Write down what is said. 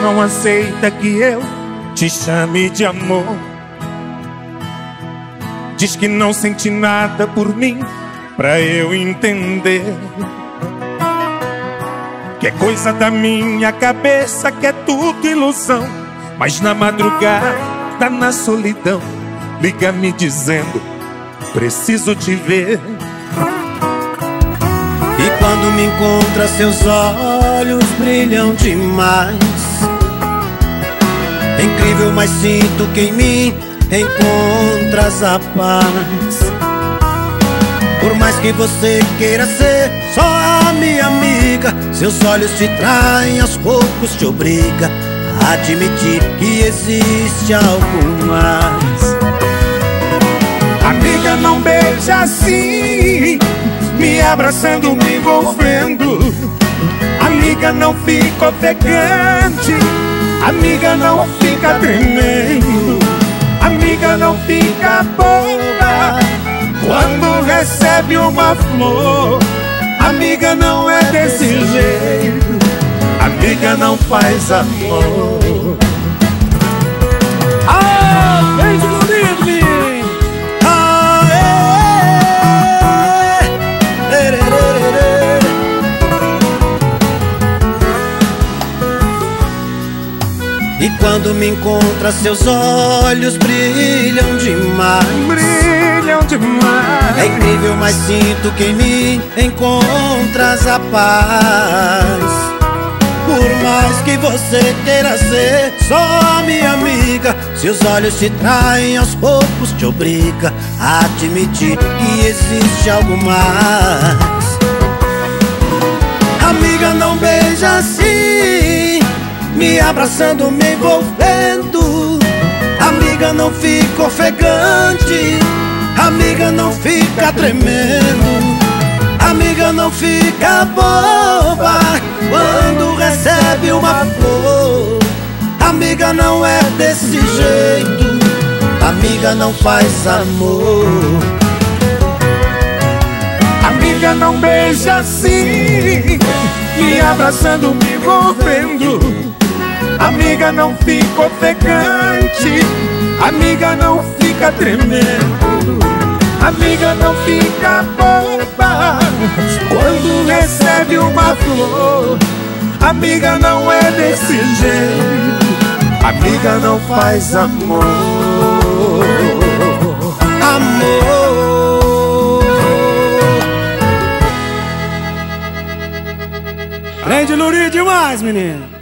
não aceita que eu te chame de amor. Diz que não sente nada por mim, pra eu entender. Que é coisa da minha cabeça, que é tudo ilusão. Mas na madrugada, na solidão, liga me dizendo: Preciso te ver. E quando me encontra, seus olhos brilham demais. É incrível, mas sinto que em mim encontras a paz. Por mais que você queira ser só a minha amiga, seus olhos te traem, aos poucos te obriga a admitir que existe algo mais. Amiga, não beija assim, me abraçando, me envolvendo. Amiga, não fica ofegante, amiga, não fica tremendo. Amiga, não fica boa quando recebe uma flor. Amiga, não é desse jeito, amiga, não faz amor. Ah, beijo no quando me encontra, seus olhos brilham demais. Brilham demais. É incrível, mas sinto que em mim encontras a paz. Por mais que você queira ser só minha amiga, seus olhos te traem, aos poucos te obriga a admitir que existe algo mais. Amiga, não beija abraçando, me envolvendo. Amiga, não fica ofegante, amiga, não fica tremendo. Amiga, não fica boba quando recebe uma flor. Amiga, não é desse jeito. Amiga, não faz amor. Amiga, não beija assim, me abraçando, me envolvendo. Amiga, não fica ofegante, amiga, não fica tremendo. Amiga, não fica boba quando recebe uma flor. Amiga, não é desse jeito, amiga, não faz amor. Amor. Grande Luri demais, menino!